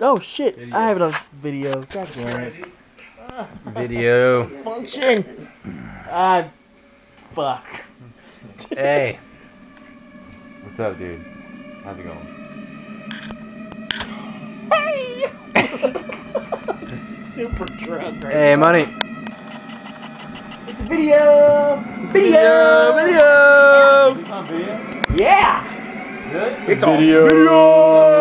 Oh shit! I have it on video. God damn it. Video. Function. Ah, fuck. Hey. What's up, dude? How's it going? Hey. Super drunk right Hey, money. It's a video. Video. Video. Is this on video? Yeah. Good? It's on Video.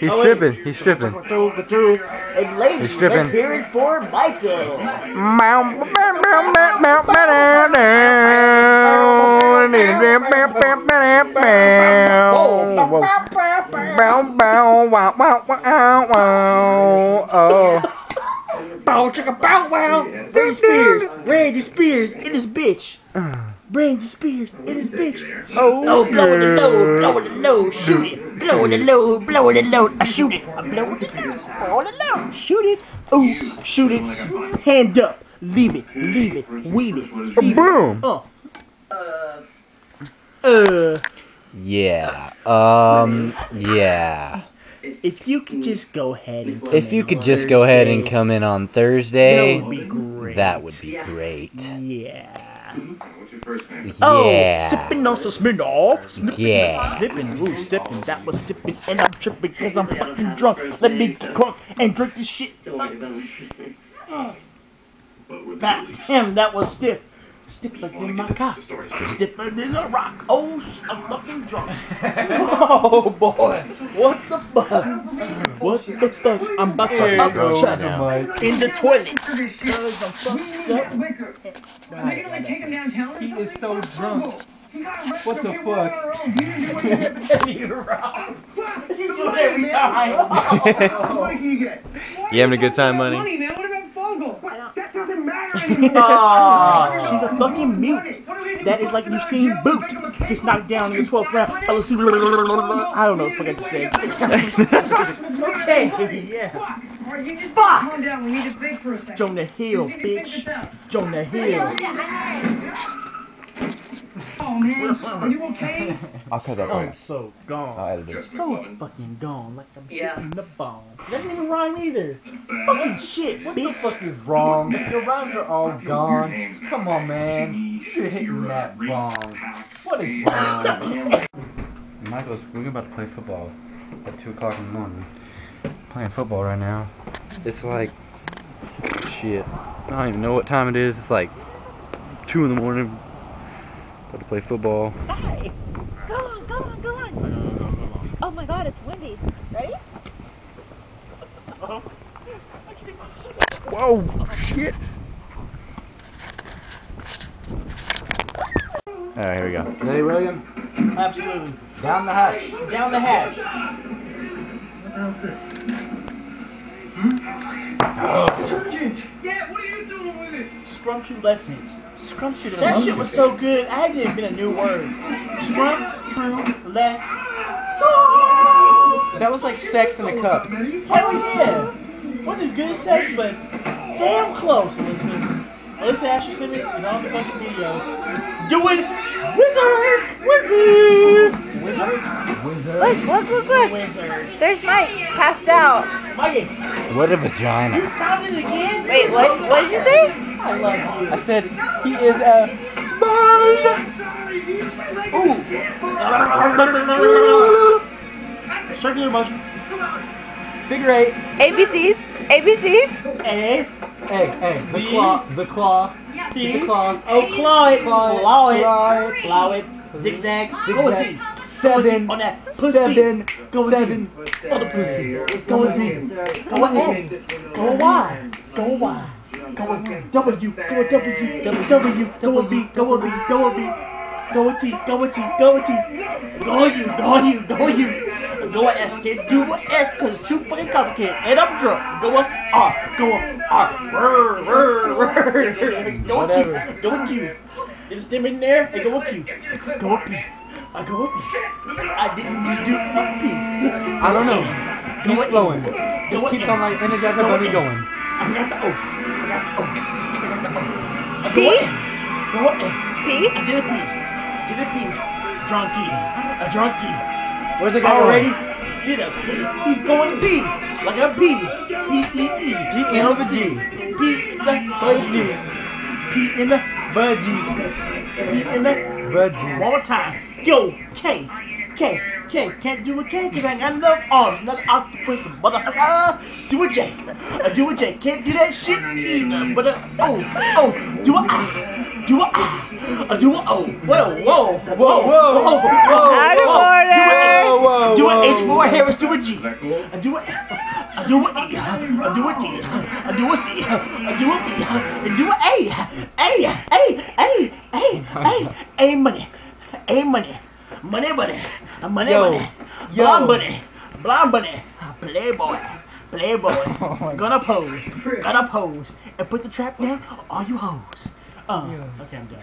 He's oh, stripping. He's stripping. Through, through. And ladies, He's stripping. let's hear it for Michael. Oh. Bow chicka bow wow. Randy Spears. Randy Spears in his bitch. Randy Spears in his bitch. Oh, Oh, blow in the load, blow in the load, shoot it. Blow in the load, blow in the load, I shoot it. I blow in the load, blow in the shoot it. Ooh, shoot it. Hand up, leave it, leave it, weave it, leave it. Boom. Uh. Uh, Yeah. Um. Yeah. if you could just go ahead and come If you in could on just go ahead and Thursday, come in on Thursday, that would be great. that would be great. Yeah. What's your first name? Oh, Yeah. sipping on some Smirnoff. Snipping, Yeah. Slipping, ooh, sipping. That was sipping, and I'm tripping because I'm fucking drunk. Let me get crunk and drink this shit. But with God damn, that was stiff. Stiffer than my cock. Stiffer than a rock. Oh, sh- I'm fucking drunk. oh boy. What the fuck? What the fuck? I'm about to upchuck in the toilet. Cause I'm fucked up. He is so drunk. What the fuck? You do it every time. You having a good time, money? Money, man. What about Fogel? That doesn't matter anymore. She's a fucking mute. That is like you seen Boot gets knocked down in the 12th round. I don't know what the fuck I just said. okay, yeah. Alright, you just Fuck! calm down. We need to think for. Jonah Hill, We need to figure bitch. this out. Jonah Hill. Oh man, are you okay? I'll cut that I'm part. Oh, so I'll gone. edit it. So fucking gone. Like I'm Yeah. hitting the bone. That didn't even rhyme either. Fucking shit, What the fuck is wrong? Your rhymes are all gone. Come on, man. You're hitting that wrong. What is wrong? Michael's, we're about to play football at 2 o'clock in the morning. Playing football right now. It's like, shit. I don't even know what time it is. It's like 2 in the morning. About to play football. Hi. Go on, go on, go on. Oh my god, it's windy. Ready? Whoa, shit. Alright, here we go. Ready, William? Absolutely. Down the hatch. Down the hatch. Hmm? Yeah, what are you doing with it? Scrumptious lessons. Scrumptious. That shit was so good. I had to invent a new word. Scrum, true, let. That was like sex in a cup. Hell yeah! What is good sex, but damn close. Listen, Alyssa Asher Simmons is on the fucking video doing wizard, wizard, wizard, Wizard. Look, look, look, look. wizard. There's Mike, passed out. Mikey, What a you vagina. found it again? Wait, what? What did you say? I love you. I said he is a Ooh. Circular motion. figure eight. ABCs, ABCs. A, Hey, hey, the B. claw, the claw, P, the claw. oh, claw it, Claw it, claw it, claw it. claw it, zigzag, go with Zigzag. Z. Seven, on that pussy. seven, Go with seven. Z. On the pussy. Go with Z. Go with X. Go with Y. Go with Y. Go with W. Go with W. Go with W. Go with B. Go with B. Go with B. Go with T. Go with T. Go with T. Go you. Go you. Go you. Go with S. Can't do with S because it's too fucking complicated. And I'm drunk. Go with R. Go with R. Rrr, rrr, rrr. Go Whatever. Q. Go with Q. Get a stem in there and go with Q. Go with P. I go with P. I didn't just do a P. I don't know. He's flowing. With keeps on like Bunny with N. going. I forgot the O. I got the O. I got the O. I go P? A. With A. P? I did a P. Did a P. Drunky. A drunky. Where's the guy Already going? did a P. He's going to P. Like a P. P E E. P in the G. P in the budgie. P in the budgie. P in the Budgie. one more time. Yo, K, K, K. Can't do a K because I ain't got enough arms. Another octopus, motherfucker. Do a J. I do a J. Can't do that shit either. But a O, O. Do a I. Do a I. I do a O. Whoa, whoa, whoa, whoa, whoa. Out of whoa. order. whoa, Do whoa. an H for Harris. Do a G. Is that cool? I do a F. I do a E. I do a D. I do a C. I do a B. I do a A. A. A. A. A. A. A money. A money. Money money. Money Yo. money. Yo. Blonde bunny. Blonde bunny. Playboy. Playboy. Oh Gonna pose. Gonna pose. And put the trap down all you hoes. Uh, okay, I'm done.